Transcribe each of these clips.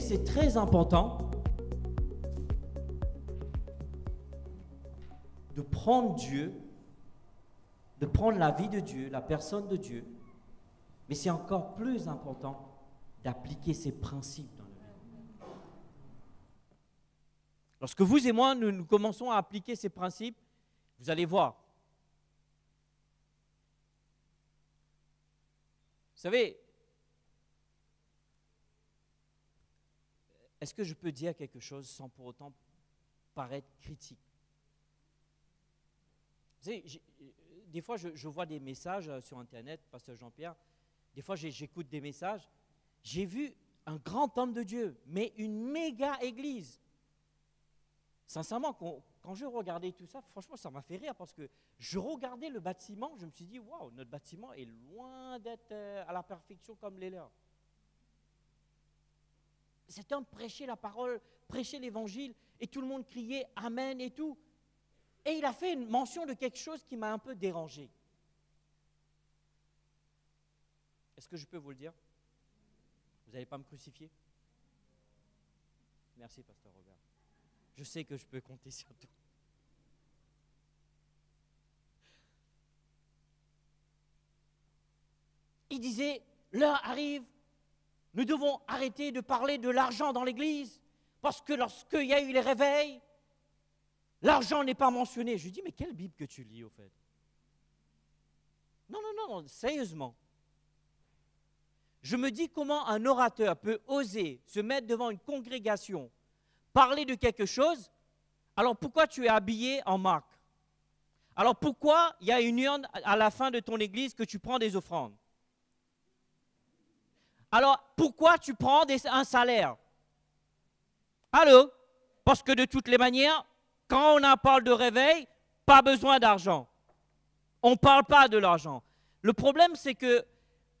c'est très important de prendre Dieu, de prendre la vie de Dieu, la personne de Dieu, mais c'est encore plus important d'appliquer ses principes dans la vie. Lorsque vous et moi, nous, nous commençons à appliquer ces principes, vous allez voir. Vous savez, est-ce que je peux dire quelque chose sans pour autant paraître critique? Vous savez, des fois, je, je, vois des messages euh, sur Internet, Pasteur Jean-Pierre, des fois j'écoute des messages. J'ai vu un grand homme de Dieu, mais une méga église. Sincèrement, quand, je regardais tout ça, franchement, ça m'a fait rire parce que je regardais le bâtiment, je me suis dit, waouh, notre bâtiment est loin d'être euh, à la perfection comme les leurs. Cet homme prêchait la parole, prêchait l'évangile, et tout le monde criait Amen et tout. Et il a fait une mention de quelque chose qui m'a un peu dérangé. Est-ce que je peux vous le dire? Vous n'allez pas me crucifier? Merci, pasteur Robert. Je sais que je peux compter sur toi. Il disait, l'heure arrive, nous devons arrêter de parler de l'argent dans l'Église, parce que lorsqu'il y a eu les réveils, l'argent n'est pas mentionné. Je dis, mais quelle Bible que tu lis au fait? Non, non, non, sérieusement. Je me dis comment un orateur peut oser se mettre devant une congrégation, parler de quelque chose, alors pourquoi tu es habillé en marque? Alors pourquoi il y a une urne à la fin de ton église que tu prends des offrandes? Alors pourquoi tu prends un salaire? Allô? Parce que de toutes les manières, quand on en parle de réveil, pas besoin d'argent. On ne parle pas de l'argent. Le problème, c'est que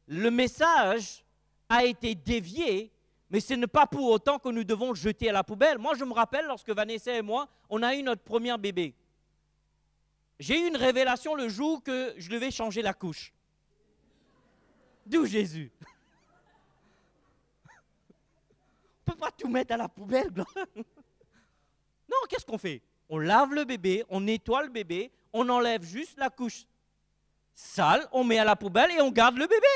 le message a été dévié, mais ce n'est pas pour autant que nous devons le jeter à la poubelle. Moi, je me rappelle lorsque Vanessa et moi, on a eu notre premier bébé. J'ai eu une révélation le jour que je devais changer la couche. D'où Jésus On ne peut pas tout mettre à la poubelle. Non, qu'est-ce qu'on fait? On lave le bébé, on nettoie le bébé, on enlève juste la couche sale, on met à la poubelle et on garde le bébé.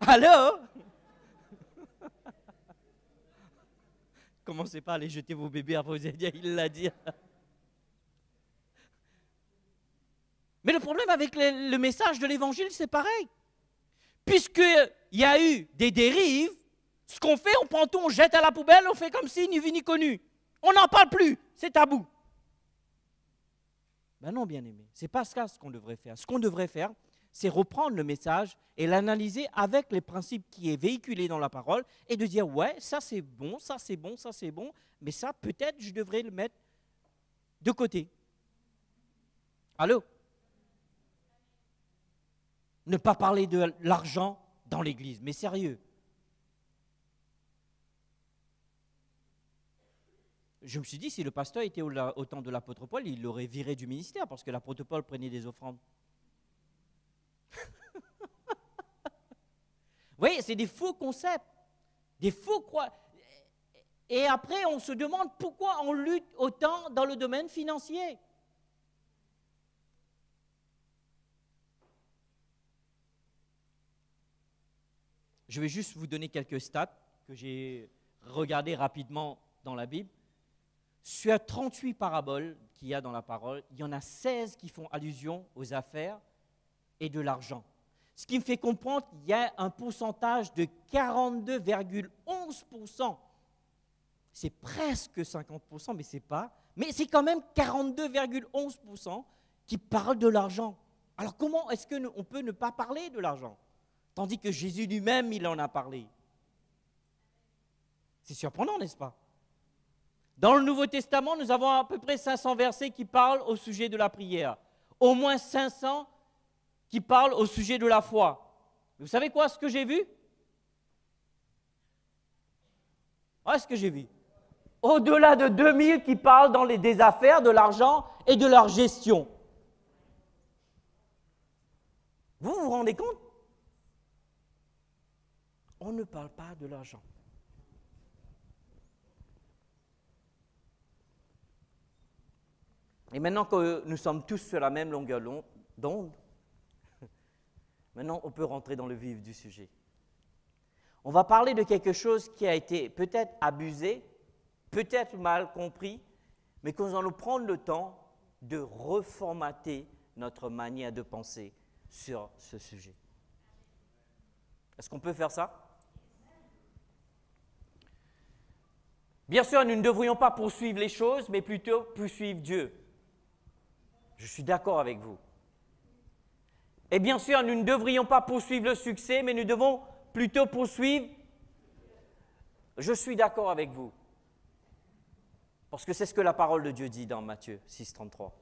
Allô? Commencez pas à aller jeter vos bébés après vous avez dit, il l'a dit. Mais le problème avec le message de l'évangile, c'est pareil. Puisqu'il y a eu des dérives, ce qu'on fait, on prend tout, on jette à la poubelle, on fait comme si ni vu ni connu. On n'en parle plus, c'est tabou. Ben non, bien aimé, c'est pas ça ce qu'on devrait faire. Ce qu'on devrait faire, c'est reprendre le message et l'analyser avec les principes qui est véhiculé dans la parole et de dire ouais, ça c'est bon, ça c'est bon, ça c'est bon, mais ça peut-être je devrais le mettre de côté. Allô? Ne pas parler de l'argent dans l'église, mais sérieux. Je me suis dit, si le pasteur était au, temps de l'apôtre Paul, il l'aurait viré du ministère parce que l'apôtre Paul prenait des offrandes. Vous voyez, c'est des faux concepts, des faux croix. Et après, on se demande pourquoi on lutte autant dans le domaine financier. Je vais juste vous donner quelques stats que j'ai regardées rapidement dans la Bible. Sur 38 paraboles qu'il y a dans la parole, il y en a 16 qui font allusion aux affaires et de l'argent. Ce qui me fait comprendre qu'il y a un pourcentage de 42,11%. C'est presque 50%, mais c'est pas. Mais c'est quand même 42,11% qui parlent de l'argent. Alors comment est-ce qu'on peut ne pas parler de l'argent? Tandis que Jésus lui-même, il en a parlé. C'est surprenant, n'est-ce pas? Dans le Nouveau Testament, nous avons à peu près 500 versets qui parlent au sujet de la prière. Au moins 500 qui parle au sujet de la foi. Vous savez quoi, ce que j'ai vu? Est ce que j'ai vu Au-delà de 2000 qui parlent dans les, des affaires, de l'argent et de leur gestion. Vous vous rendez compte? On ne parle pas de l'argent. Et maintenant que nous sommes tous sur la même longueur d'onde, maintenant on peut rentrer dans le vif du sujet. On va parler de quelque chose qui a été peut-être abusé, peut-être mal compris, mais nous allons prendre le temps de reformater notre manière de penser sur ce sujet. Est-ce qu'on peut faire ça? Bien sûr, nous ne devrions pas poursuivre les choses, mais plutôt poursuivre Dieu. Je suis d'accord avec vous. Et bien sûr, nous ne devrions pas poursuivre le succès, mais nous devons plutôt poursuivre. Je suis d'accord avec vous. Parce que c'est ce que la parole de Dieu dit dans Matthieu 6, 33.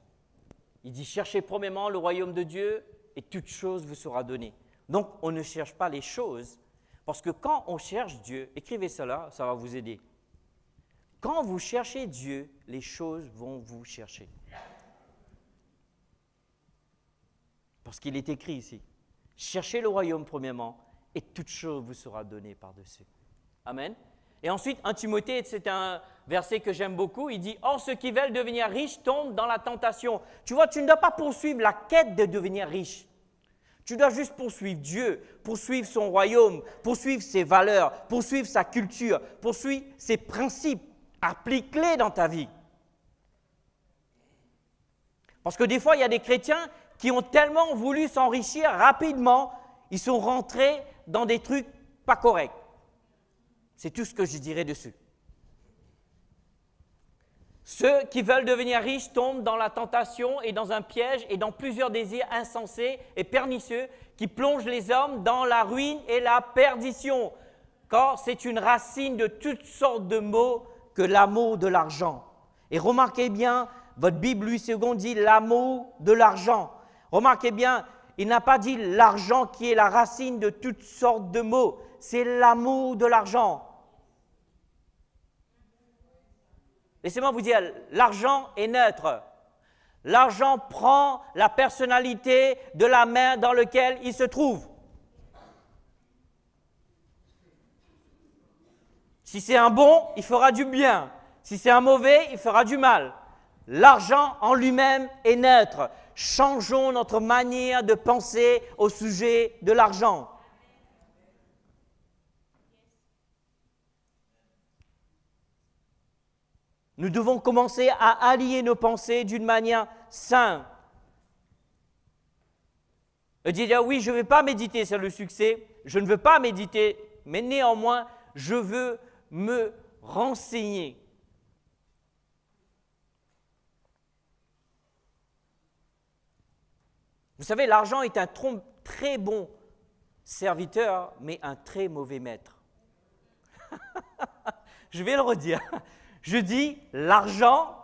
Il dit Cherchez premièrement le royaume de Dieu et toute chose vous sera donnée. Donc, on ne cherche pas les choses, parce que quand on cherche Dieu, écrivez cela, ça va vous aider. Quand vous cherchez Dieu, les choses vont vous chercher. Parce qu'il est écrit ici. Cherchez le royaume premièrement, et toute chose vous sera donnée par-dessus. Amen. Et ensuite, 1 Timothée, c'est un verset que j'aime beaucoup, il dit, Or ceux qui veulent devenir riches tombent dans la tentation. Tu vois, tu ne dois pas poursuivre la quête de devenir riche. Tu dois juste poursuivre Dieu, poursuivre son royaume, poursuivre ses valeurs, poursuivre sa culture, poursuivre ses principes. Applique-les dans ta vie. Parce que des fois, il y a des chrétiens qui ont tellement voulu s'enrichir rapidement, ils sont rentrés dans des trucs pas corrects. C'est tout ce que je dirais dessus. Ceux qui veulent devenir riches tombent dans la tentation et dans un piège et dans plusieurs désirs insensés et pernicieux qui plongent les hommes dans la ruine et la perdition. Car c'est une racine de toutes sortes de maux que l'amour de l'argent. Et remarquez bien, votre Bible, Louis II, dit l'amour de l'argent. Remarquez bien, il n'a pas dit l'argent qui est la racine de toutes sortes de maux. C'est l'amour de l'argent. Laissez-moi vous dire, l'argent est neutre. L'argent prend la personnalité de la main dans laquelle il se trouve. Si c'est un bon, il fera du bien. Si c'est un mauvais, il fera du mal. L'argent en lui-même est neutre. Changeons notre manière de penser au sujet de l'argent. Nous devons commencer à allier nos pensées d'une manière saine. Et dire oui, je ne vais pas méditer sur le succès, je ne veux pas méditer, mais néanmoins, je veux me renseigner. Vous savez, l'argent est un très bon serviteur, mais un très mauvais maître. je vais le redire. Je dis, l'argent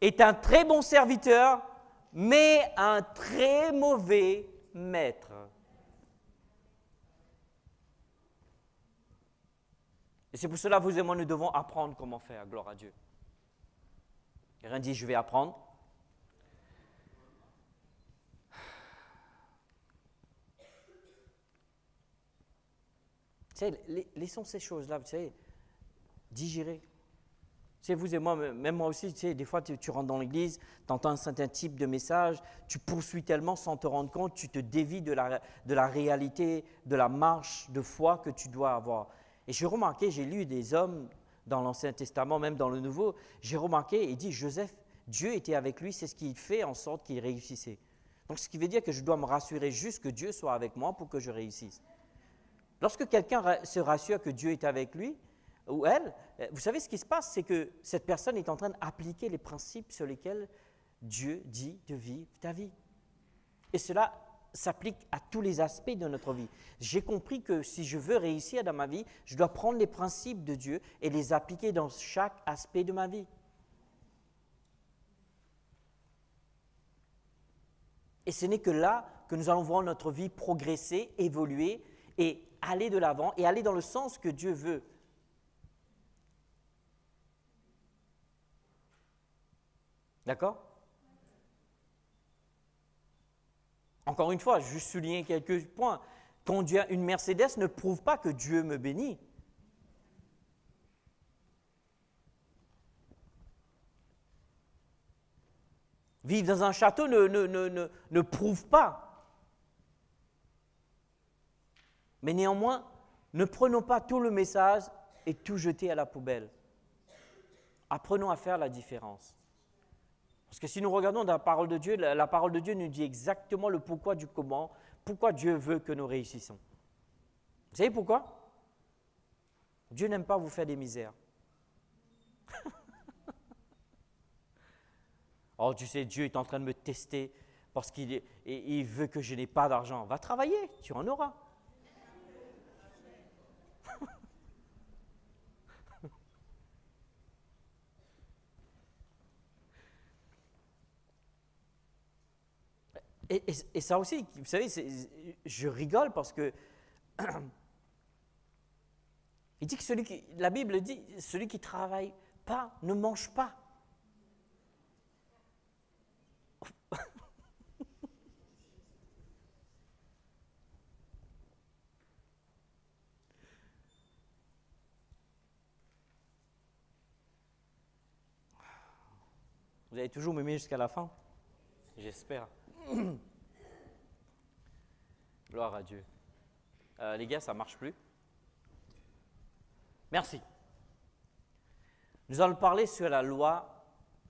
est un très bon serviteur, mais un très mauvais maître. Et c'est pour cela, vous et moi, nous devons apprendre comment faire, gloire à Dieu. Rien dit, je vais apprendre. Tu sais, laissons ces choses-là, vous savez, digérer sais, vous et moi, même moi aussi, tu sais, des fois, tu, rentres dans l'église, tu entends un certain type de message, tu poursuis tellement sans te rendre compte, tu te dévis de la, de la réalité, de la marche de foi que tu dois avoir. Et j'ai remarqué, j'ai lu des hommes dans l'Ancien Testament, même dans le Nouveau, j'ai remarqué, il dit, Joseph, Dieu était avec lui, c'est ce qui fait en sorte qu'il réussissait. Donc, ce qui veut dire que je dois me rassurer juste que Dieu soit avec moi pour que je réussisse. Lorsque quelqu'un se rassure que Dieu est avec lui, ou elle, euh, vous savez ce qui se passe, c'est que cette personne est en train d'appliquer les principes sur lesquels Dieu dit de vivre ta vie. Et cela s'applique à tous les aspects de notre vie. J'ai compris que si je veux réussir dans ma vie, je dois prendre les principes de Dieu et les appliquer dans chaque aspect de ma vie. Et ce n'est que là que nous allons voir notre vie progresser, évoluer et aller de l'avant et aller dans le sens que Dieu veut. D'accord? Encore une fois, je souligner quelques points. conduire une Mercedes ne prouve pas que Dieu me bénit. Vivre dans un château ne, ne, ne, prouve pas. Mais néanmoins, ne prenons pas tout le message et tout jeter à la poubelle. Apprenons à faire la différence. Parce que si nous regardons dans la parole de Dieu, la, parole de Dieu nous dit exactement le pourquoi du comment, pourquoi Dieu veut que nous réussissons. Vous savez pourquoi? Dieu n'aime pas vous faire des misères. Oh, tu sais, Dieu est en train de me tester parce qu'il il veut que je n'ai pas d'argent. Va travailler, tu en auras. Et, et, ça aussi, vous savez, je rigole parce que il dit que celui qui, la Bible dit, celui qui travaille pas ne mange pas. Vous allez toujours m'aimer jusqu'à la fin? J'espère. Gloire à Dieu. Euh, les gars, ça marche plus? Merci. Nous allons parler sur la loi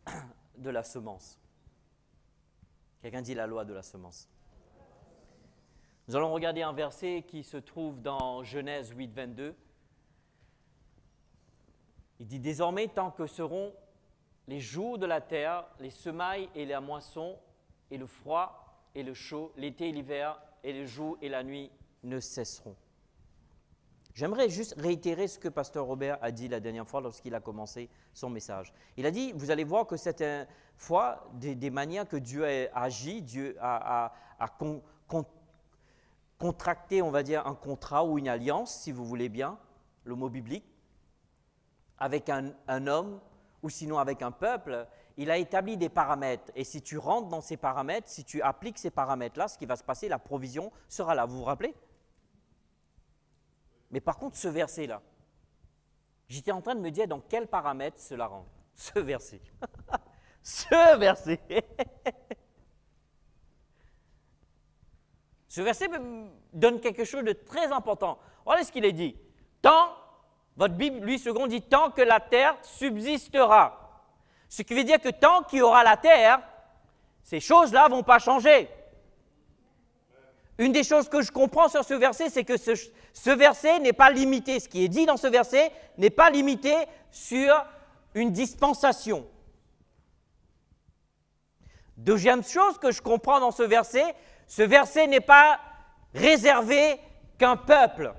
de la semence. Quelqu'un dit la loi de la semence. Nous allons regarder un verset qui se trouve dans Genèse 8, 22. Il dit Désormais, tant que seront les jours de la terre, les semailles et la moisson, et le froid et le chaud, l'été et l'hiver, et le jour et la nuit ne cesseront. J'aimerais juste réitérer ce que Pasteur Robert a dit la dernière fois lorsqu'il a commencé son message. Il a dit, vous allez voir que c'est une fois des, manières que Dieu a agi, Dieu a, contracté, on va dire, un contrat ou une alliance, si vous voulez bien, le mot biblique, avec un homme ou sinon avec un peuple, il a établi des paramètres. Et si tu rentres dans ces paramètres, si tu appliques ces paramètres-là, ce qui va se passer, la provision sera là. Vous vous rappelez? Mais par contre, ce verset-là, j'étais en train de me dire dans quels paramètres cela rentre. Ce verset. ce verset. ce verset donne quelque chose de très important. Voilà ce qu'il est dit. Tant votre Bible, lui, second, dit tant que la terre subsistera. Ce qui veut dire que tant qu'il y aura la terre, ces choses-là ne vont pas changer. Une des choses que je comprends sur ce verset, c'est que ce, verset n'est pas limité, ce qui est dit dans ce verset n'est pas limité sur une dispensation. Deuxième chose que je comprends dans ce verset, ce verset n'est pas réservé qu'un peuple.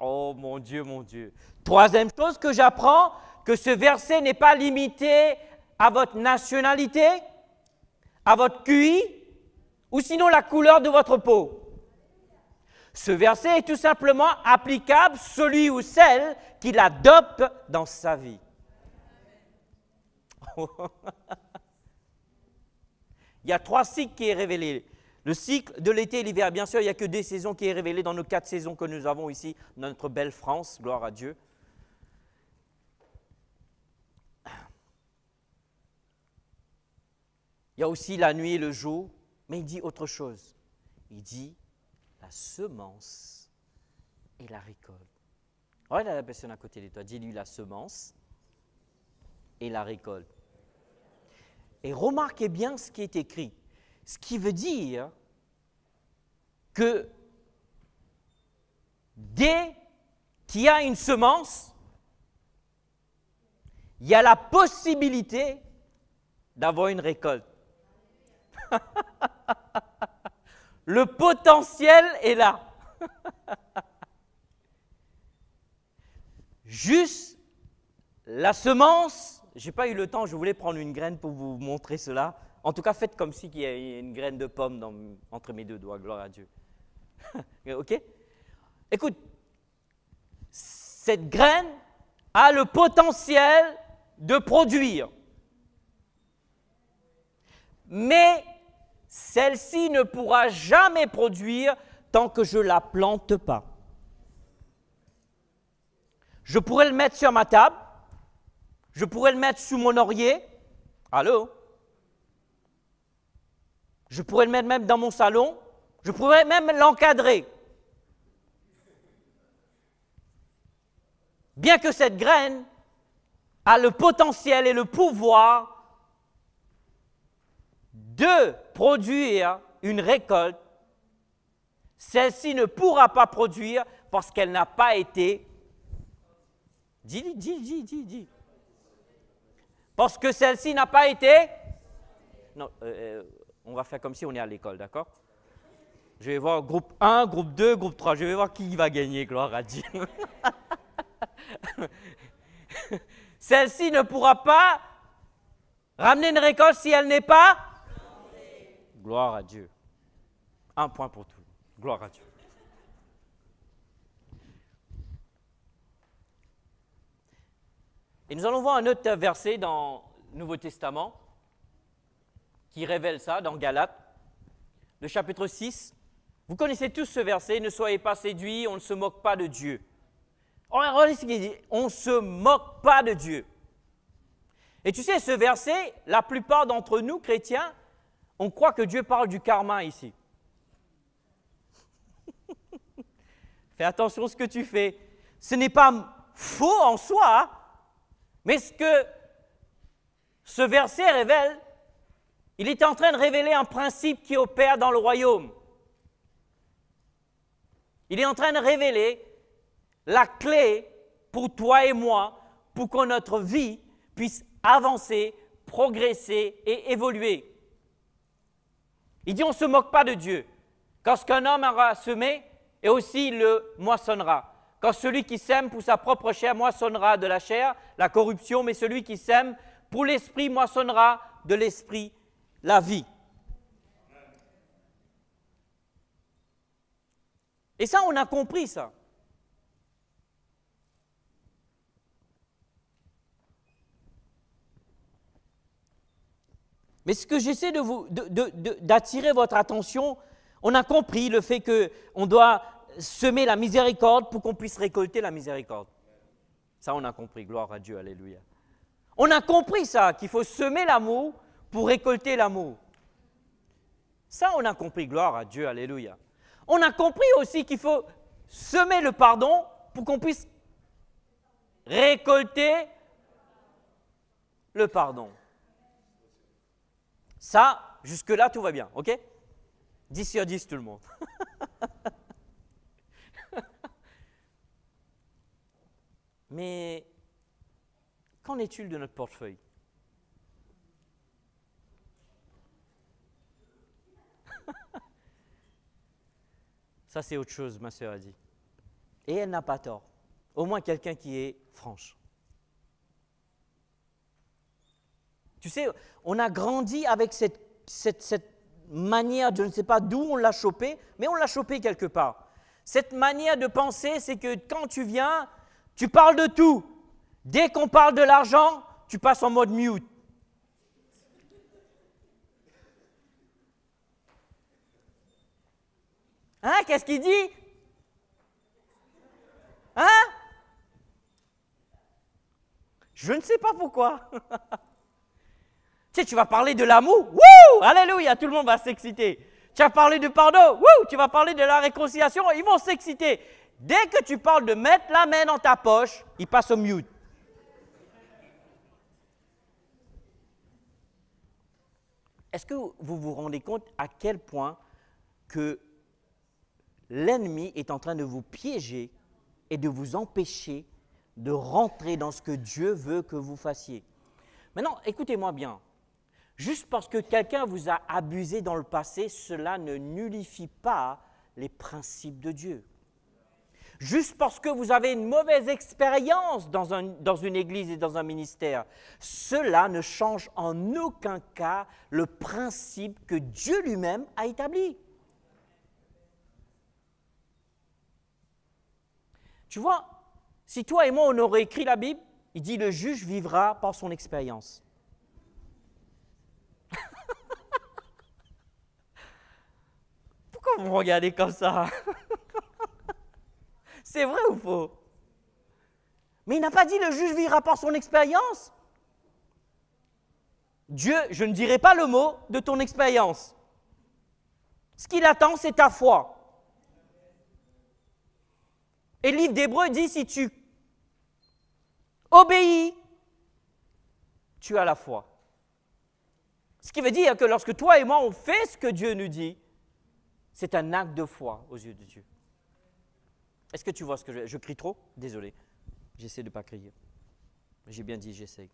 Oh mon Dieu, mon Dieu. Troisième chose que j'apprends, que ce verset n'est pas limité à votre nationalité, à votre QI, ou sinon la couleur de votre peau. Ce verset est tout simplement applicable celui ou celle qui l'adopte dans sa vie. Il y a trois cycles qui est révélé. Le cycle de l'été et l'hiver, bien sûr, il n'y a que des saisons qui est révélé dans nos quatre saisons que nous avons ici, dans notre belle France, gloire à Dieu. Il y a aussi la nuit et le jour, mais il dit autre chose. Il dit la semence et la récolte. Regarde la personne à côté de toi, dis-lui la semence et la récolte. Et remarquez bien ce qui est écrit. Ce qui veut dire que dès qu'il y a une semence, il y a la possibilité d'avoir une récolte. Le potentiel est là. Juste la semence, j'ai pas eu le temps, je voulais prendre une graine pour vous montrer cela. En tout cas, faites comme si il y a une graine de pomme entre mes deux doigts, gloire à Dieu. ok? Écoute, cette graine a le potentiel de produire. Mais celle-ci ne pourra jamais produire tant que je ne la plante pas. Je pourrais le mettre sur ma table, je pourrais le mettre sous mon oreiller. Allô? Je pourrais le mettre même dans mon salon, je pourrais même l'encadrer. Bien que cette graine a le potentiel et le pouvoir de produire une récolte, celle-ci ne pourra pas produire parce qu'elle n'a pas été... Dis, dis, dis, dis, dis. Parce que celle-ci n'a pas été... Non, euh, euh, on va faire comme si on est à l'école, d'accord? Je vais voir groupe 1, groupe 2, groupe 3. Je vais voir qui va gagner, gloire à Dieu. Celle-ci ne pourra pas ramener une récolte si elle n'est pas Gloire à Dieu. Un point pour tout. Gloire à Dieu. Et nous allons voir un autre verset dans le Nouveau Testament qui révèle ça dans Galates, le chapitre 6. Vous connaissez tous ce verset, ne soyez pas séduits, on ne se moque pas de Dieu. On ne se moque pas de Dieu. Et tu sais, ce verset, la plupart d'entre nous, chrétiens, on croit que Dieu parle du karma ici. Fais attention à ce que tu fais. Ce n'est pas faux en soi, mais ce que ce verset révèle, il est en train de révéler un principe qui opère dans le royaume. Il est en train de révéler la clé pour toi et moi, pour que notre vie puisse avancer, progresser et évoluer. Il dit on ne se moque pas de Dieu. Quand ce qu'un homme aura semé, et aussi il le moissonnera. Quand celui qui sème pour sa propre chair moissonnera de la chair, la corruption, mais celui qui sème pour l'esprit moissonnera de l'esprit la vie. Et ça, on a compris ça. Mais ce que j'essaie de vous, d'attirer votre attention, on a compris le fait qu'on doit semer la miséricorde pour qu'on puisse récolter la miséricorde. Ça, on a compris. Gloire à Dieu. Alléluia. On a compris ça, qu'il faut semer l'amour pour récolter l'amour. Ça, on a compris. Gloire à Dieu. Alléluia. On a compris aussi qu'il faut semer le pardon pour qu'on puisse récolter le pardon. Ça, jusque-là, tout va bien, ok? 10 sur 10 tout le monde. Mais qu'en est-il de notre portefeuille? Ça, c'est autre chose, ma soeur a dit. Et elle n'a pas tort. Au moins quelqu'un qui est franche. Tu sais, on a grandi avec cette, manière, je ne sais pas d'où on l'a chopé, mais on l'a chopé quelque part. Cette manière de penser, c'est que quand tu viens, tu parles de tout. Dès qu'on parle de l'argent, tu passes en mode mute. Hein, qu'est-ce qu'il dit? Hein? Je ne sais pas pourquoi. Tu sais, tu vas parler de l'amour, wouh, alléluia, tout le monde va s'exciter. Tu vas parler du pardon, wouh, tu vas parler de la réconciliation, ils vont s'exciter. Dès que tu parles de mettre la main dans ta poche, ils passent au mute. Est-ce que vous vous rendez compte à quel point que l'ennemi est en train de vous piéger et de vous empêcher de rentrer dans ce que Dieu veut que vous fassiez? Maintenant, écoutez-moi bien. Juste parce que quelqu'un vous a abusé dans le passé, cela ne nullifie pas les principes de Dieu. Juste parce que vous avez une mauvaise expérience dans, une église et dans un ministère, cela ne change en aucun cas le principe que Dieu lui-même a établi. Tu vois, si toi et moi on aurait écrit la Bible, il dit le juge vivra par son expérience. Vous regardez comme ça? C'est vrai ou faux? Mais il n'a pas dit le juge vivra par son expérience? Dieu, je ne dirai pas le mot de ton expérience. Ce qu'il attend, c'est ta foi. Et le livre d'Hébreu dit, si tu obéis, tu as la foi. Ce qui veut dire que lorsque toi et moi on fait ce que Dieu nous dit, c'est un acte de foi aux yeux de Dieu. Est-ce que tu vois ce que je... Crie trop? Désolé. J'essaie de ne pas crier. J'ai bien dit j'essaie.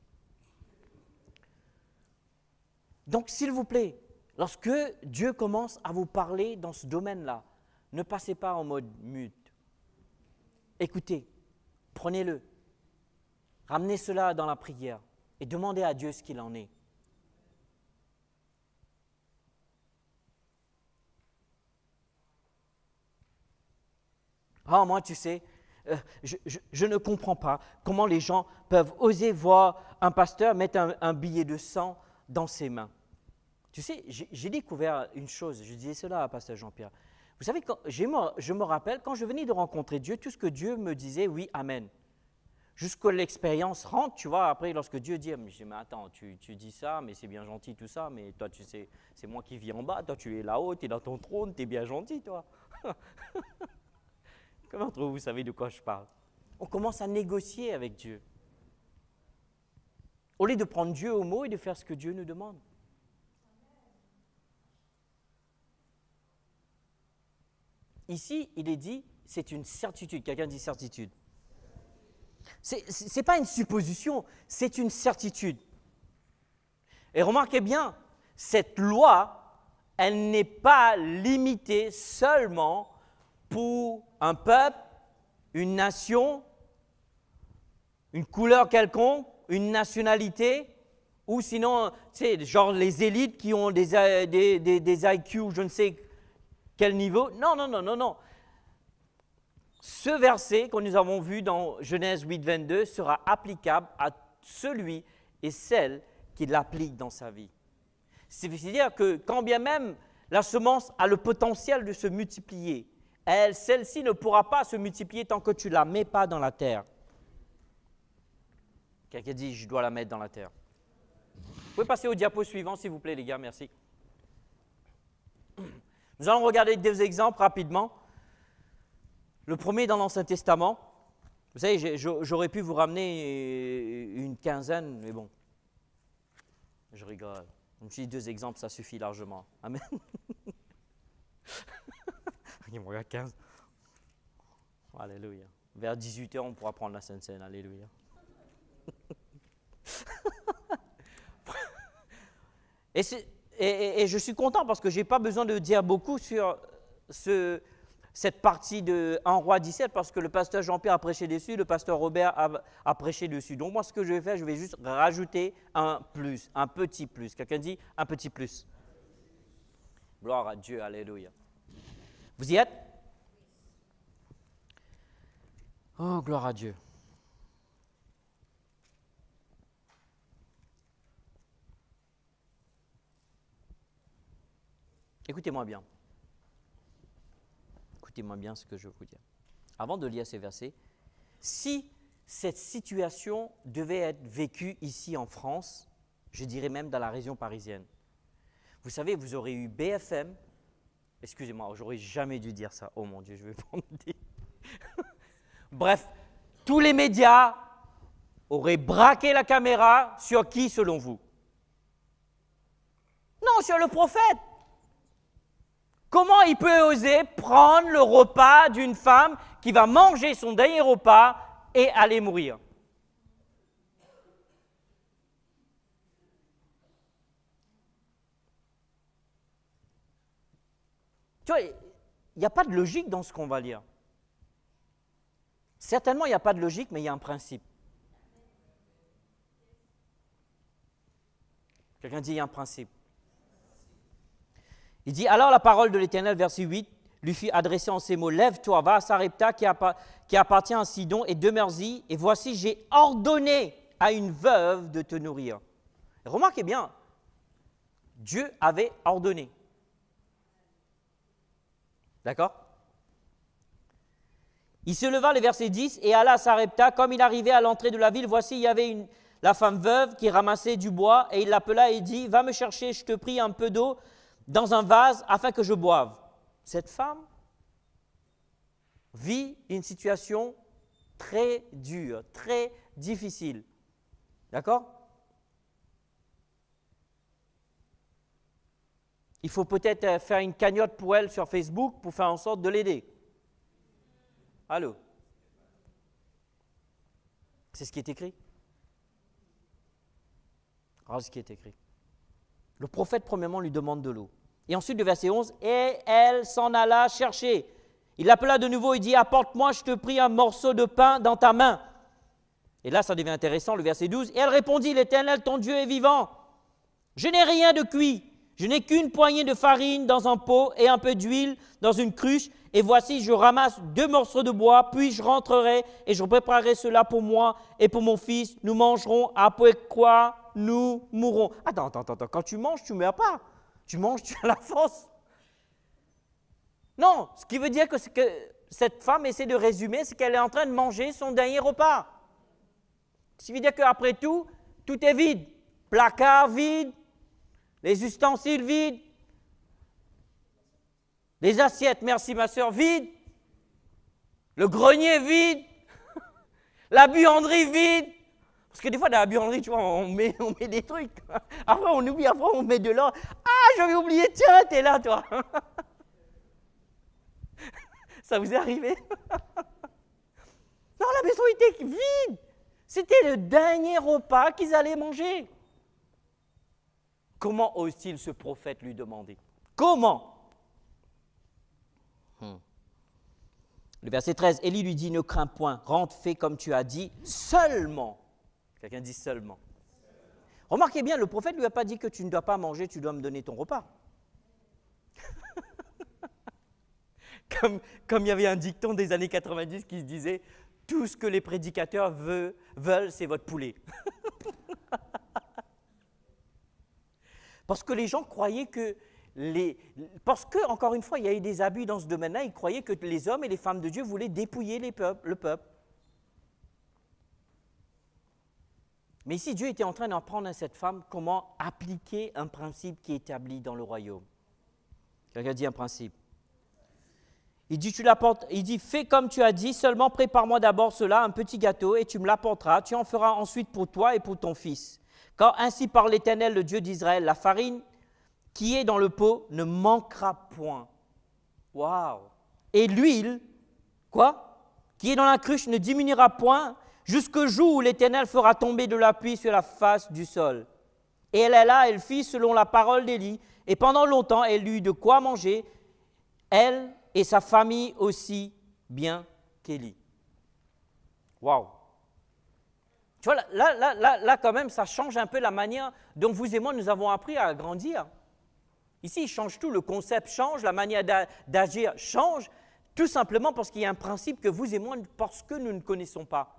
Donc s'il vous plaît, lorsque Dieu commence à vous parler dans ce domaine-là, ne passez pas en mode mute. Écoutez, prenez-le, ramenez cela dans la prière et demandez à Dieu ce qu'il en est. Ah, moi, tu sais, euh, je, ne comprends pas comment les gens peuvent oser voir un pasteur mettre un, billet de sang dans ses mains. Tu sais, j'ai découvert une chose, je disais cela à pasteur Jean-Pierre. Vous savez, quand, je me rappelle, quand je venais de rencontrer Dieu, tout ce que Dieu me disait, oui, Amen. Jusqu'à l'expérience rentre, tu vois, après, lorsque Dieu dit, mais, mais attends, tu, tu dis ça, mais c'est bien gentil tout ça, mais toi, tu sais, c'est moi qui vis en bas, toi, tu es là-haut, tu es dans ton trône, tu es bien gentil, toi. Comment d'entre vous savez de quoi je parle? On commence à négocier avec Dieu. Au lieu de prendre Dieu au mot et de faire ce que Dieu nous demande. Ici, il est dit, c'est une certitude. Quelqu'un dit certitude. Ce n'est pas une supposition, c'est une certitude. Et remarquez bien, cette loi, elle n'est pas limitée seulement pour un peuple, une nation, une couleur quelconque, une nationalité, ou sinon, sais, genre les élites qui ont des, euh, des, des, des IQ, je ne sais quel niveau. Non, non, non, non, non. Ce verset que nous avons vu dans Genèse 8, 22 sera applicable à celui et celle qui l'applique dans sa vie. C'est-à-dire que quand bien même la semence a le potentiel de se multiplier, celle-ci ne pourra pas se multiplier tant que tu ne la mets pas dans la terre. Quelqu'un dit, je dois la mettre dans la terre. Vous pouvez passer au diapo suivant, s'il vous plaît, les gars, merci. Nous allons regarder deux exemples rapidement. Le premier dans l'Ancien Testament. Vous savez, j'aurais pu vous ramener une quinzaine, mais bon, je rigole. Je me suis dit deux exemples, ça suffit largement. Amen. Il me regarde 15. Alléluia. Vers 18h, on pourra prendre la Sainte Seine. Alléluia. et, je suis content parce que je n'ai pas besoin de dire beaucoup sur ce, cette partie de 1 roi 17 parce que le pasteur Jean-Pierre a prêché dessus, le pasteur Robert a, a, prêché dessus. Donc moi, ce que je vais faire, je vais juste rajouter un plus, un petit plus. Quelqu'un dit un petit plus. Gloire à Dieu, alléluia. Vous y êtes? Oh, gloire à Dieu. Écoutez-moi bien. Écoutez-moi bien ce que je vous dire. Avant de lire ces versets, si cette situation devait être vécue ici en France, je dirais même dans la région parisienne, vous savez, vous aurez eu BFM, Excusez-moi, j'aurais jamais dû dire ça. Oh mon Dieu, je vais me dire. Bref, tous les médias auraient braqué la caméra sur qui selon vous? Non, sur le prophète. Comment il peut oser prendre le repas d'une femme qui va manger son dernier repas et aller mourir? Tu vois, il n'y a pas de logique dans ce qu'on va lire. Certainement, il n'y a pas de logique, mais il y a un principe. Quelqu'un dit il y a un principe. Il dit alors la parole de l'Éternel, verset 8, lui fit adresser en ces mots Lève-toi, va à Sarepta qui, qui appartient à Sidon et demeure-y, et voici, j'ai ordonné à une veuve de te nourrir. Remarquez bien, Dieu avait ordonné. D'accord? Il se leva, le verset 10, et alla à Sarepta. Comme il arrivait à l'entrée de la ville, voici, il y avait la femme veuve qui ramassait du bois, et il l'appela et dit Va me chercher, je te prie, un peu d'eau dans un vase afin que je boive. Cette femme vit une situation très dure, très difficile. D'accord? Il faut peut-être euh, faire une cagnotte pour elle sur Facebook pour faire en sorte de l'aider. Allô? C'est ce qui est écrit. Regarde ce qui est écrit. Le prophète, premièrement, lui demande de l'eau. Et ensuite, le verset 11, et elle s'en alla chercher. Il l'appela de nouveau, il dit, apporte-moi, je te prie, un morceau de pain dans ta main. Et là, ça devient intéressant, le verset 12. Et elle répondit, l'Éternel, ton Dieu est vivant. Je n'ai rien de cuit. Je n'ai qu'une poignée de farine dans un pot et un peu d'huile dans une cruche. Et voici, je ramasse deux morceaux de bois, puis je rentrerai et je préparerai cela pour moi et pour mon fils. Nous mangerons, après quoi nous mourrons. Attends, attends, attends. Quand tu manges, tu ne meurs pas. Tu manges, tu as la force. Non, ce qui veut dire que, cette femme essaie de résumer, c'est qu'elle est en train de manger son dernier repas. Ce qui veut dire qu'après tout, tout est vide. Placard vide, les ustensiles vides, les assiettes, merci ma soeur, vides, le grenier vide, la buanderie vide. Parce que des fois, dans la buanderie, tu vois, on met, on met des trucs. Après, on oublie, après, on met de l'or. Ah, j'avais oublié, tiens, t'es là, toi. Ça vous est arrivé? Non, la maison était vide. C'était le dernier repas qu'ils allaient manger. Comment ose-t-il ce prophète lui demander? Comment? Hmm. Le verset 13, Élie lui dit, ne crains point, rentre, fais comme tu as dit, seulement. Quelqu'un dit seulement. Remarquez bien, le prophète ne lui a pas dit que tu ne dois pas manger, tu dois me donner ton repas. comme, comme il y avait un dicton des années 90 qui se disait, tout ce que les prédicateurs veulent, c'est votre poulet. Parce que les gens croyaient que les, parce que, encore une fois, il y a eu des abus dans ce domaine-là, ils croyaient que les hommes et les femmes de Dieu voulaient dépouiller le peuple. Mais ici, Dieu était en train d'apprendre à cette femme comment appliquer un principe qui est établi dans le royaume? Quelqu'un dit un principe. Il dit, tu il dit, fais comme tu as dit, seulement prépare-moi d'abord cela, un petit gâteau, et tu me l'apporteras. Tu en feras ensuite pour toi et pour ton fils. Car ainsi par l'Éternel, le Dieu d'Israël, la farine qui est dans le pot ne manquera point. Waouh Et l'huile, quoi? Qui est dans la cruche ne diminuera point jusqu'au jour où l'Éternel fera tomber de la pluie sur la face du sol. Et elle est là, elle fit selon la parole d'Élie, et pendant longtemps elle eut de quoi manger, elle et sa famille aussi bien qu'Élie. Waouh Tu vois, là, là, là, là, quand même, ça change un peu la manière dont vous et moi, nous avons appris à grandir. Ici, il change tout, le concept change, la manière d'agir change, tout simplement parce qu'il y a un principe que vous et moi, parce que nous ne connaissons pas.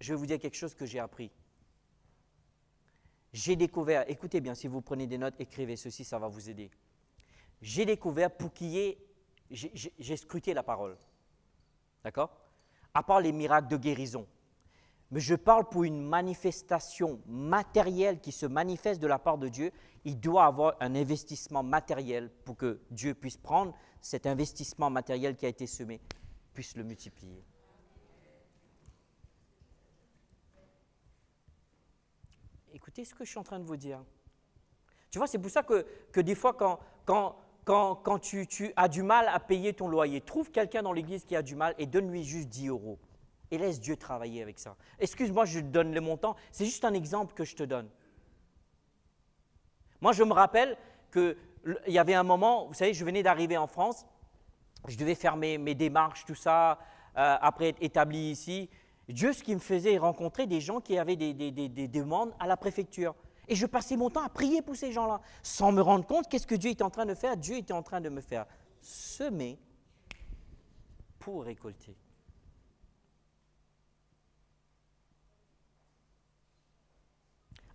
Je vais vous dire quelque chose que j'ai appris. J'ai découvert, écoutez bien, si vous prenez des notes, écrivez ceci, ça va vous aider. J'ai découvert pour qu'il y ait, j'ai scruté la parole. D'accord? À part les miracles de guérison. Mais je parle pour une manifestation matérielle qui se manifeste de la part de Dieu. Il doit avoir un investissement matériel pour que Dieu puisse prendre cet investissement matériel qui a été semé, puisse le multiplier. écoutez ce que je suis en train de vous dire. Tu vois, c'est pour ça que, que des fois, quand, quand, quand, tu, as du mal à payer ton loyer, trouve quelqu'un dans l'église qui a du mal et donne-lui juste 10 euros. Et laisse Dieu travailler avec ça. Excuse-moi, je donne le montant. C'est juste un exemple que je te donne. Moi, je me rappelle qu'il y avait un moment, vous savez, je venais d'arriver en France, je devais faire mes, mes démarches, tout ça, euh, après être établi ici. Dieu, ce qui me faisait rencontrer des gens qui avaient des, demandes à la préfecture. Et je passais mon temps à prier pour ces gens-là, sans me rendre compte qu'est-ce que Dieu était en train de faire. Dieu était en train de me faire semer pour récolter.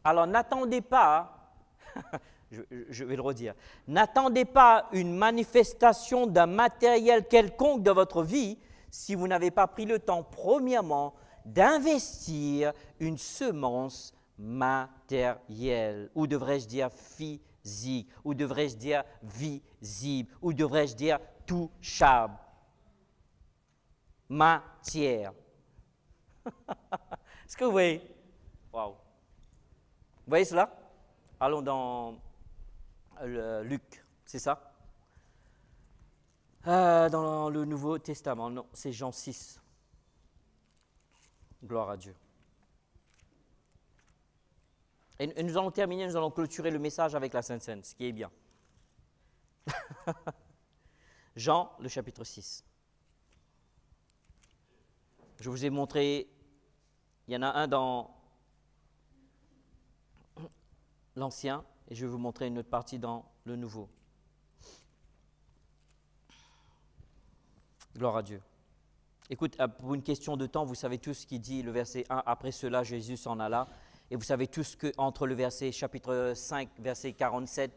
Alors n'attendez pas, je, vais le redire, n'attendez pas une manifestation d'un matériel quelconque de votre vie si vous n'avez pas pris le temps, premièrement, d'investir une semence matérielle, ou devrais-je dire physique, ou devrais-je dire visible, ou devrais-je dire touchable. Matière. Est-ce que vous voyez? Waouh. Vous voyez cela? Allons dans euh, Luc, c'est ça? Euh, Dans le Nouveau Testament, non, c'est Jean 6. Gloire à Dieu. Et nous allons terminer, nous allons clôturer le message avec la Sainte Seine, ce qui est bien. Jean, le chapitre 6. Je vous ai montré, il y en a un dans l'Ancien, et je vais vous montrer une autre partie dans le Nouveau. Gloire à Dieu. Écoute, euh, pour une question de temps, vous savez tous ce qui dit le verset 1. Après cela, Jésus s'en alla. Et vous savez tous que entre le verset chapitre 5, verset 47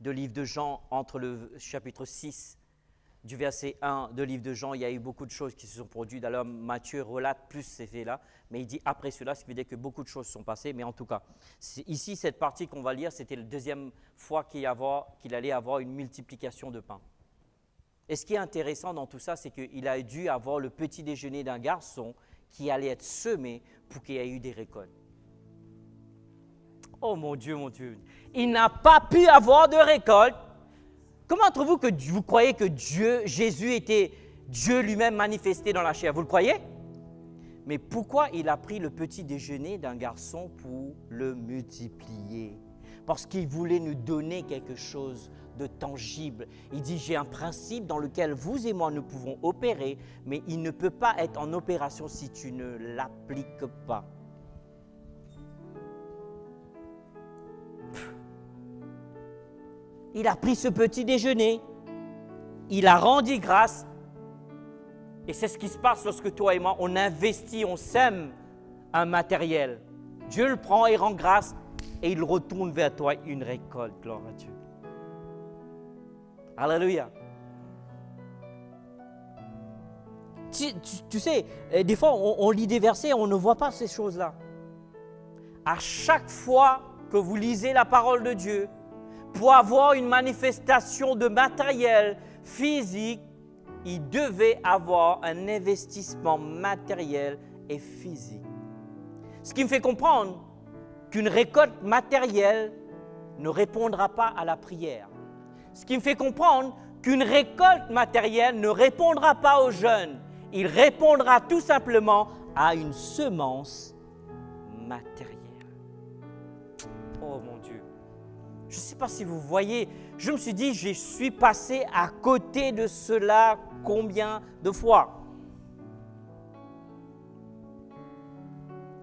de livre de Jean, entre le chapitre 6 du verset 1 de livre de Jean, il y a eu beaucoup de choses qui se sont produites. Alors Matthieu relate plus ces faits-là, mais il dit après cela, ce qui veut dire que beaucoup de choses sont passées. Mais en tout cas, ici, cette partie qu'on va lire, c'était la deuxième fois qu'il allait avoir une multiplication de pain. Et ce qui est intéressant dans tout ça, c'est qu'il a dû avoir le petit déjeuner d'un garçon qui allait être semé pour qu'il y ait eu des récoltes. Oh mon Dieu, mon Dieu. Il n'a pas pu avoir de récolte. Comment entre-vous que vous croyez que Dieu, Jésus était Dieu lui-même manifesté dans la chair? Vous le croyez? Mais pourquoi il a pris le petit déjeuner d'un garçon pour le multiplier? Parce qu'il voulait nous donner quelque chose de tangible. Il dit, j'ai un principe dans lequel vous et moi nous pouvons opérer, mais il ne peut pas être en opération si tu ne l'appliques pas. Il a pris ce petit déjeuner, il a rendu grâce, et c'est ce qui se passe lorsque toi et moi, on investit, on sème un matériel. Dieu le prend et rend grâce, et il retourne vers toi une récolte, gloire à Dieu. Alléluia. Tu, sais, eh, des fois, on, lit des versets, on ne voit pas ces choses-là. À chaque fois que vous lisez la parole de Dieu, pour avoir une manifestation de matériel physique, il devait avoir un investissement matériel et physique. Ce qui me fait comprendre qu'une récolte matérielle ne répondra pas à la prière. Ce qui me fait comprendre qu'une récolte matérielle ne répondra pas aux jeunes. Il répondra tout simplement à une semence matérielle. Je ne sais pas si vous voyez, je me suis dit, je suis passé à côté de cela combien de fois?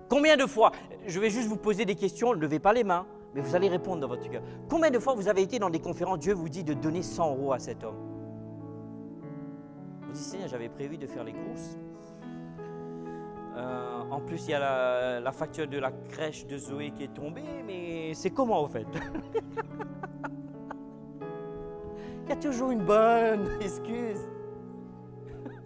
Combien de fois? Je vais juste vous poser des questions, ne levez pas les mains mais vous allez répondre dans votre cœur. Combien de fois vous avez été dans des conférences, Dieu vous dit de donner 100 euros à cet homme? Vous dites, Seigneur, j'avais prévu de faire les courses. Euh, en plus, il y a la, facture de la crèche de Zoé qui est tombée, mais c'est comment au fait? Il y a toujours une bonne excuse.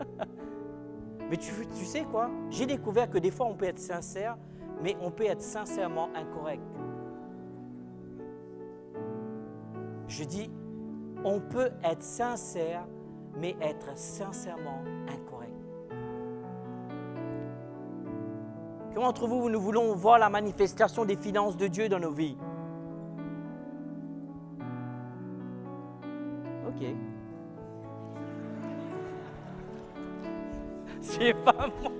mais tu, tu sais quoi? J'ai découvert que des fois on peut être sincère, mais on peut être sincèrement incorrect. Je dis, on peut être sincère, mais être sincèrement incorrect. Comment entre vous, nous voulons voir la manifestation des finances de Dieu dans nos vies? Ok. C'est pas moi.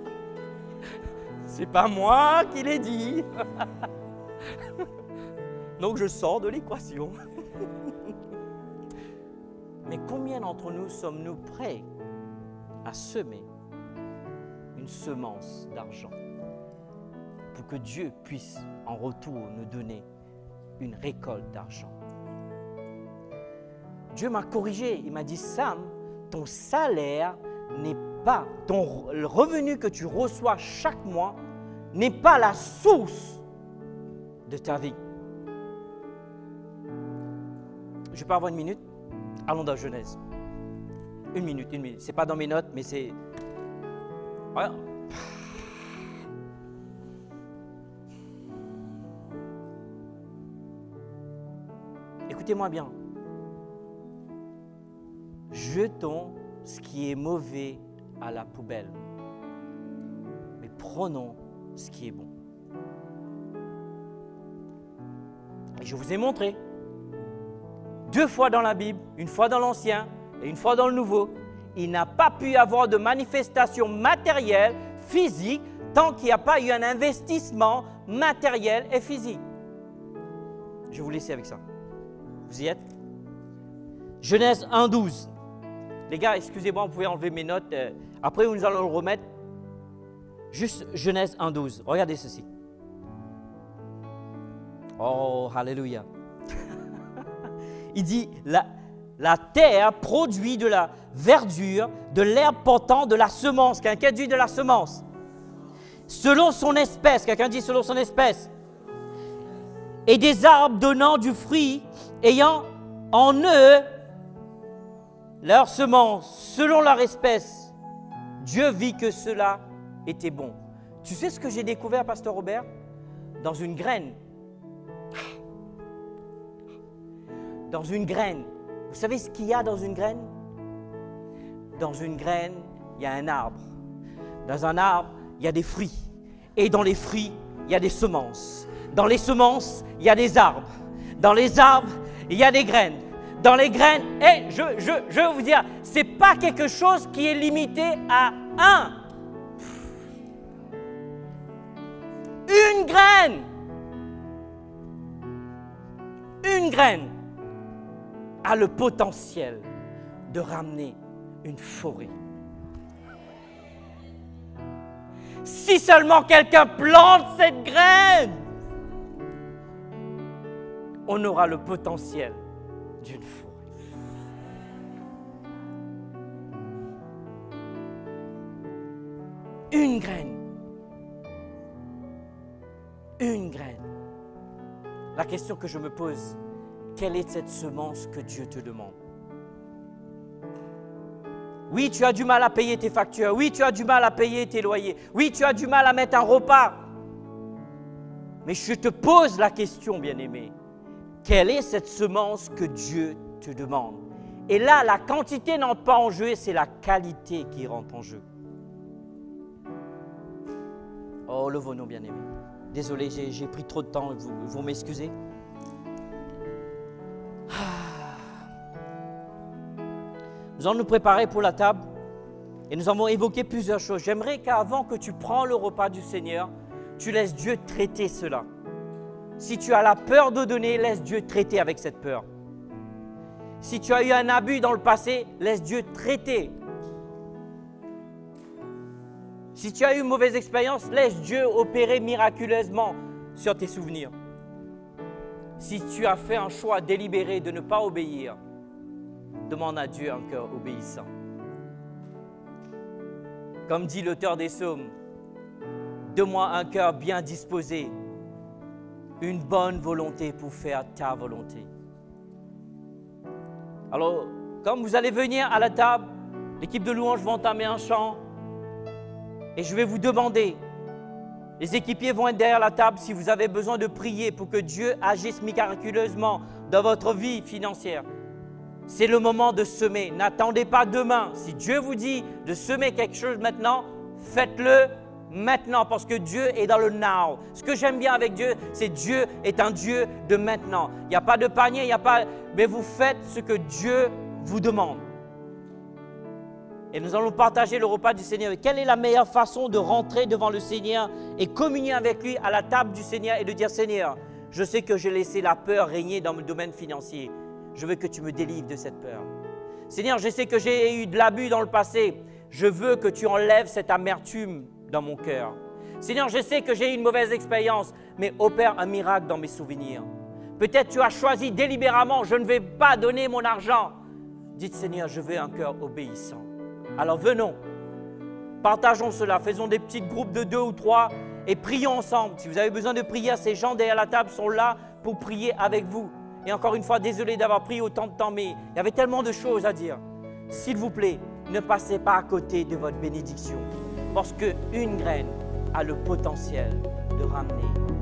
C'est pas moi qui l'ai dit. Donc je sors de l'équation. Mais combien d'entre nous sommes-nous prêts à semer une semence d'argent? que Dieu puisse en retour nous donner une récolte d'argent. Dieu m'a corrigé, il m'a dit Sam, ton salaire n'est pas, ton revenu que tu reçois chaque mois n'est pas la source de ta vie. Je peux avoir une minute Allons dans Genèse. Une minute, une minute. C'est pas dans mes notes, mais c'est. Voilà. Écoutez-moi bien. Jetons ce qui est mauvais à la poubelle, mais prenons ce qui est bon. Et je vous ai montré deux fois dans la Bible, une fois dans l'Ancien et une fois dans le Nouveau, il n'a pas pu avoir de manifestation matérielle, physique, tant qu'il n'y a pas eu un investissement matériel et physique. Je vous laisser avec ça. Vous y êtes? Genèse 1.12. Les gars, excusez-moi, vous pouvez enlever mes notes. Euh, après, nous allons le remettre. Juste Genèse 1.12. Regardez ceci. Oh, Alléluia. Il dit, la, la terre produit de la verdure, de l'herbe portant de la semence. Quelqu'un dit de la semence. Selon son espèce. Quelqu'un dit selon son espèce. Et des arbres donnant du fruit, ayant en eux leur semence, selon leur espèce. Dieu vit que cela était bon. Tu sais ce que j'ai découvert, Pasteur Robert? Dans une graine. Dans une graine. Vous savez ce qu'il y a dans une graine? Dans une graine, il y a un arbre. Dans un arbre, il y a des fruits. Et dans les fruits, il y a des semences. Dans les semences, il y a des arbres. Dans les arbres, il y a des graines. Dans les graines, et je, je, je veux vous dire, ce n'est pas quelque chose qui est limité à un. Une graine. Une graine a le potentiel de ramener une forêt. Si seulement quelqu'un plante cette graine, on aura le potentiel d'une forêt. Une graine. Une graine. La question que je me pose, quelle est cette semence que Dieu te demande? Oui, tu as du mal à payer tes factures. Oui, tu as du mal à payer tes loyers. Oui, tu as du mal à mettre un repas. Mais je te pose la question, bien-aimé. Quelle est cette semence que Dieu te demande? Et là, la quantité n'entre pas en jeu, c'est la qualité qui rentre en jeu. Oh, le nom bien-aimé. Désolé, j'ai pris trop de temps, vous, vous m'excusez Nous allons nous préparer pour la table et nous avons évoqué plusieurs choses. J'aimerais qu'avant que tu prends le repas du Seigneur, tu laisses Dieu traiter cela. Si tu as la peur de donner, laisse Dieu traiter avec cette peur. Si tu as eu un abus dans le passé, laisse Dieu traiter. Si tu as eu une mauvaise expérience, laisse Dieu opérer miraculeusement sur tes souvenirs. Si tu as fait un choix délibéré de ne pas obéir, demande à Dieu un cœur obéissant. Comme dit l'auteur des psaumes, donne-moi un cœur bien disposé, une bonne volonté pour faire ta volonté. Alors, comme vous allez venir à la table, l'équipe de louange va entamer un chant et je vais vous demander, les équipiers vont être derrière la table si vous avez besoin de prier pour que Dieu agisse miraculeusement dans votre vie financière. C'est le moment de semer. N'attendez pas demain. Si Dieu vous dit de semer quelque chose maintenant, faites-le maintenant parce que Dieu est dans le now. Ce que j'aime bien avec Dieu, c'est Dieu est un Dieu de maintenant. Il n'y a pas de panier, il n'y a pas... Mais vous faites ce que Dieu vous demande. Et nous allons partager le repas du Seigneur. Quelle est la meilleure façon de rentrer devant le Seigneur et communier avec lui à la table du Seigneur et de dire Seigneur, je sais que j'ai laissé la peur régner dans le domaine financier. Je veux que tu me délivres de cette peur. Seigneur, je sais que j'ai eu de l'abus dans le passé. Je veux que tu enlèves cette amertume dans mon cœur. Seigneur, je sais que j'ai eu une mauvaise expérience, mais opère un miracle dans mes souvenirs. Peut-être tu as choisi délibérément, je ne vais pas donner mon argent. Dites Seigneur, je veux un cœur obéissant. Alors venons, partageons cela, faisons des petits groupes de deux ou trois et prions ensemble. Si vous avez besoin de prier, ces gens derrière la table sont là pour prier avec vous. Et encore une fois, désolé d'avoir pris autant de temps, mais il y avait tellement de choses à dire. S'il vous plaît, ne passez pas à côté de votre bénédiction. Parce qu'une graine a le potentiel de ramener.